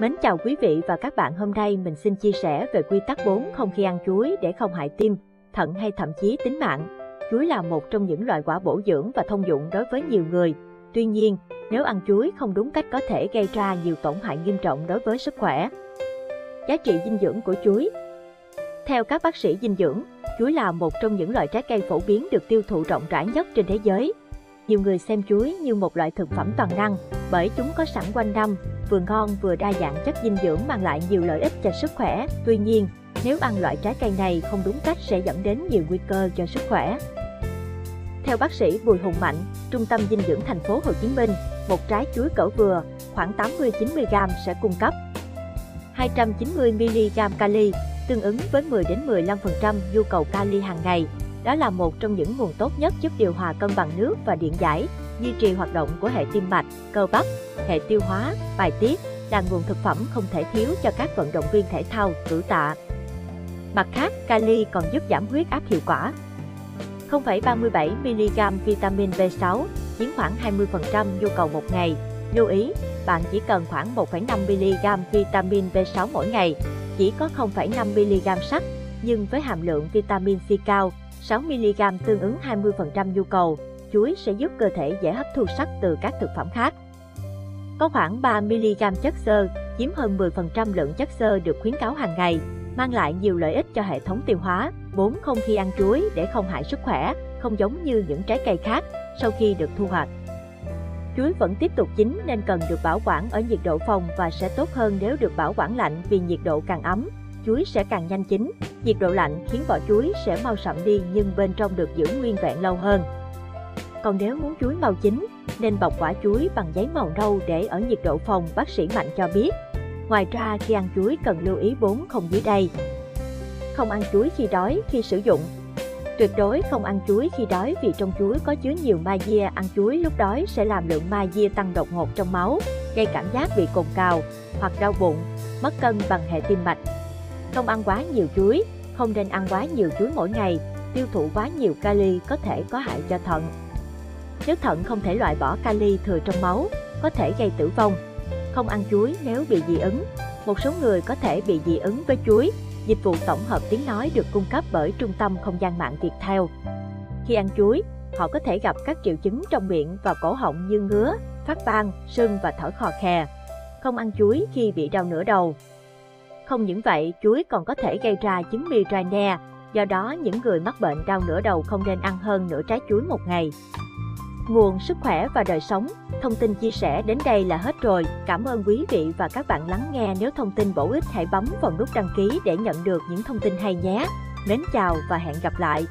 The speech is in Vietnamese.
Mến chào quý vị và các bạn hôm nay mình xin chia sẻ về quy tắc 4 không khi ăn chuối để không hại tim, thận hay thậm chí tính mạng. Chuối là một trong những loại quả bổ dưỡng và thông dụng đối với nhiều người. Tuy nhiên, nếu ăn chuối không đúng cách có thể gây ra nhiều tổn hại nghiêm trọng đối với sức khỏe. Giá trị dinh dưỡng của chuối Theo các bác sĩ dinh dưỡng, chuối là một trong những loại trái cây phổ biến được tiêu thụ rộng rãi nhất trên thế giới. Nhiều người xem chuối như một loại thực phẩm toàn năng bởi chúng có sẵn quanh năm, vừa ngon vừa đa dạng chất dinh dưỡng mang lại nhiều lợi ích cho sức khỏe. Tuy nhiên, nếu ăn loại trái cây này không đúng cách sẽ dẫn đến nhiều nguy cơ cho sức khỏe. Theo bác sĩ Bùi Hùng Mạnh, Trung tâm dinh dưỡng thành phố Hồ Chí Minh, một trái chuối cỡ vừa, khoảng 80-90 g sẽ cung cấp 290 mg kali, tương ứng với 10 đến 15% nhu cầu kali hàng ngày. Đó là một trong những nguồn tốt nhất giúp điều hòa cân bằng nước và điện giải, duy trì hoạt động của hệ tim mạch, cơ bắp, hệ tiêu hóa, bài tiết, là nguồn thực phẩm không thể thiếu cho các vận động viên thể thao, cử tạ. Mặt khác, kali còn giúp giảm huyết áp hiệu quả. 0,37mg vitamin B6 chiếm khoảng 20% nhu cầu một ngày. Lưu ý, bạn chỉ cần khoảng 1,5mg vitamin B6 mỗi ngày, chỉ có 0,5mg sắt, nhưng với hàm lượng vitamin C cao, 6mg tương ứng 20% nhu cầu, chuối sẽ giúp cơ thể dễ hấp thu sắt từ các thực phẩm khác. Có khoảng 3mg chất xơ, chiếm hơn 10% lượng chất xơ được khuyến cáo hàng ngày, mang lại nhiều lợi ích cho hệ thống tiêu hóa. 4. Không khi ăn chuối để không hại sức khỏe, không giống như những trái cây khác sau khi được thu hoạch. Chuối vẫn tiếp tục chín nên cần được bảo quản ở nhiệt độ phòng và sẽ tốt hơn nếu được bảo quản lạnh vì nhiệt độ càng ấm, chuối sẽ càng nhanh chín. Nhiệt độ lạnh khiến vỏ chuối sẽ mau sậm đi nhưng bên trong được giữ nguyên vẹn lâu hơn. Còn nếu muốn chuối màu chín, nên bọc quả chuối bằng giấy màu nâu để ở nhiệt độ phòng, bác sĩ Mạnh cho biết. Ngoài ra, khi ăn chuối cần lưu ý 4 không dưới đây. Không ăn chuối khi đói, khi sử dụng. Tuyệt đối không ăn chuối khi đói vì trong chuối có chứa nhiều magie, ăn chuối lúc đói sẽ làm lượng magie tăng đột ngột trong máu, gây cảm giác bị cồn cào hoặc đau bụng, mất cân bằng hệ tim mạch. Không ăn quá nhiều chuối, không nên ăn quá nhiều chuối mỗi ngày, tiêu thụ quá nhiều kali có thể có hại cho thận. Nếu thận không thể loại bỏ kali thừa trong máu, có thể gây tử vong. Không ăn chuối nếu bị dị ứng. Một số người có thể bị dị ứng với chuối. Dịch vụ tổng hợp tiếng nói được cung cấp bởi Trung tâm Không gian mạng Viettel. Khi ăn chuối, họ có thể gặp các triệu chứng trong miệng và cổ họng như ngứa, phát ban, sưng và thở khò khè. Không ăn chuối khi bị đau nửa đầu. Không những vậy, chuối còn có thể gây ra chứng migraine, do đó những người mắc bệnh đau nửa đầu không nên ăn hơn nửa trái chuối một ngày. Nguồn sức khỏe và đời sống, thông tin chia sẻ đến đây là hết rồi. Cảm ơn quý vị và các bạn lắng nghe. Nếu thông tin bổ ích hãy bấm vào nút đăng ký để nhận được những thông tin hay nhé. Mến chào và hẹn gặp lại.